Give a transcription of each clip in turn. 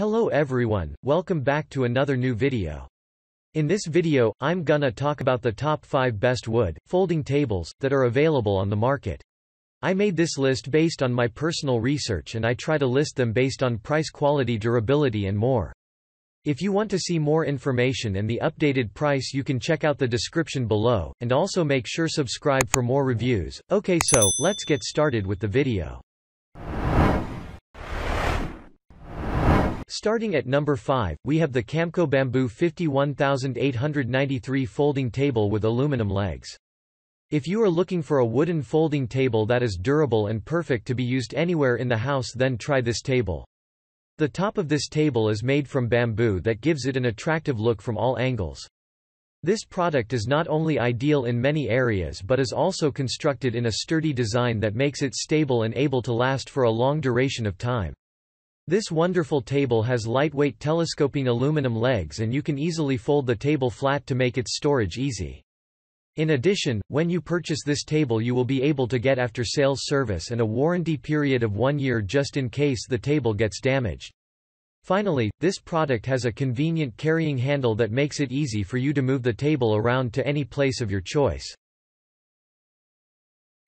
Hello everyone, welcome back to another new video. In this video, I'm gonna talk about the top 5 best wood, folding tables, that are available on the market. I made this list based on my personal research and I try to list them based on price quality durability and more. If you want to see more information and the updated price you can check out the description below, and also make sure subscribe for more reviews. Okay so, let's get started with the video. Starting at number 5, we have the Camco Bamboo 51893 folding table with aluminum legs. If you are looking for a wooden folding table that is durable and perfect to be used anywhere in the house then try this table. The top of this table is made from bamboo that gives it an attractive look from all angles. This product is not only ideal in many areas but is also constructed in a sturdy design that makes it stable and able to last for a long duration of time. This wonderful table has lightweight telescoping aluminum legs and you can easily fold the table flat to make its storage easy. In addition, when you purchase this table you will be able to get after sales service and a warranty period of one year just in case the table gets damaged. Finally, this product has a convenient carrying handle that makes it easy for you to move the table around to any place of your choice.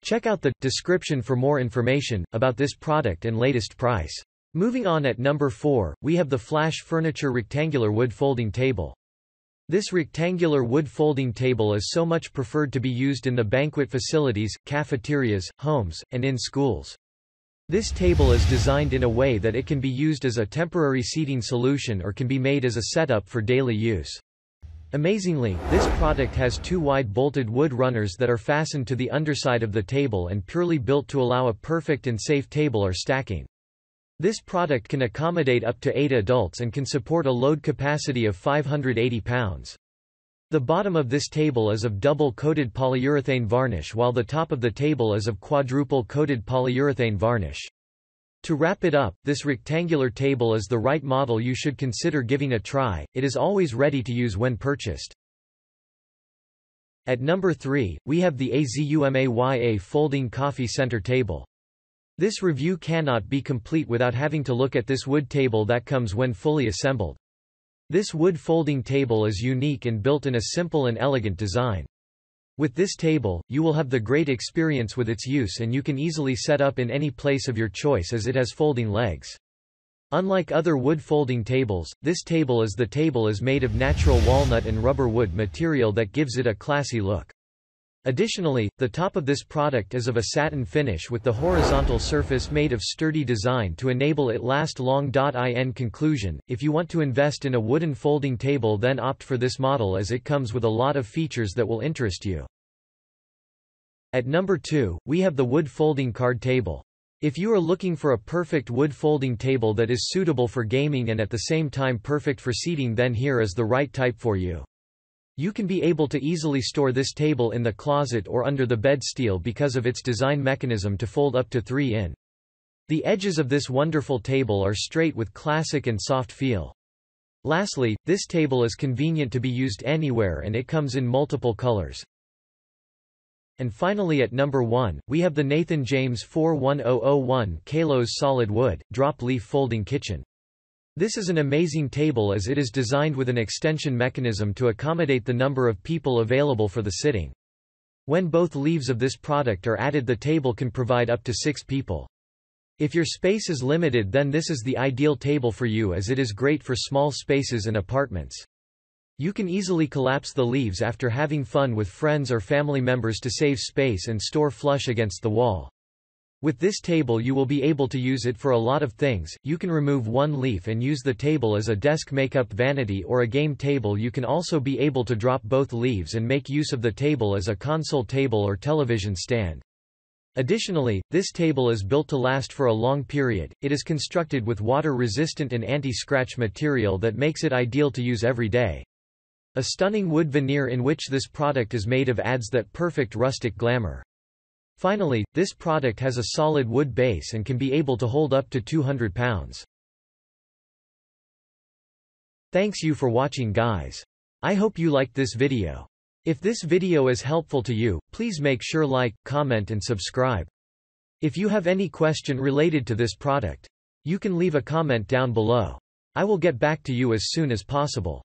Check out the description for more information about this product and latest price. Moving on at number 4, we have the Flash Furniture Rectangular Wood Folding Table. This rectangular wood folding table is so much preferred to be used in the banquet facilities, cafeterias, homes, and in schools. This table is designed in a way that it can be used as a temporary seating solution or can be made as a setup for daily use. Amazingly, this product has two wide bolted wood runners that are fastened to the underside of the table and purely built to allow a perfect and safe table or stacking. This product can accommodate up to 8 adults and can support a load capacity of 580 pounds. The bottom of this table is of double-coated polyurethane varnish while the top of the table is of quadruple-coated polyurethane varnish. To wrap it up, this rectangular table is the right model you should consider giving a try, it is always ready to use when purchased. At number 3, we have the AZUMAYA Folding Coffee Center Table. This review cannot be complete without having to look at this wood table that comes when fully assembled. This wood folding table is unique and built in a simple and elegant design. With this table, you will have the great experience with its use and you can easily set up in any place of your choice as it has folding legs. Unlike other wood folding tables, this table is the table is made of natural walnut and rubber wood material that gives it a classy look. Additionally, the top of this product is of a satin finish with the horizontal surface made of sturdy design to enable it last long. In conclusion, if you want to invest in a wooden folding table then opt for this model as it comes with a lot of features that will interest you. At number 2, we have the wood folding card table. If you are looking for a perfect wood folding table that is suitable for gaming and at the same time perfect for seating then here is the right type for you. You can be able to easily store this table in the closet or under the bed steel because of its design mechanism to fold up to 3 in. The edges of this wonderful table are straight with classic and soft feel. Lastly, this table is convenient to be used anywhere and it comes in multiple colors. And finally at number 1, we have the Nathan James 41001 Kalos Solid Wood, Drop Leaf Folding Kitchen. This is an amazing table as it is designed with an extension mechanism to accommodate the number of people available for the sitting. When both leaves of this product are added the table can provide up to six people. If your space is limited then this is the ideal table for you as it is great for small spaces and apartments. You can easily collapse the leaves after having fun with friends or family members to save space and store flush against the wall. With this table you will be able to use it for a lot of things, you can remove one leaf and use the table as a desk makeup vanity or a game table you can also be able to drop both leaves and make use of the table as a console table or television stand. Additionally, this table is built to last for a long period, it is constructed with water-resistant and anti-scratch material that makes it ideal to use every day. A stunning wood veneer in which this product is made of adds that perfect rustic glamour. Finally, this product has a solid wood base and can be able to hold up to 200 pounds. Thanks you for watching guys. I hope you liked this video. If this video is helpful to you, please make sure like, comment and subscribe. If you have any question related to this product, you can leave a comment down below. I will get back to you as soon as possible.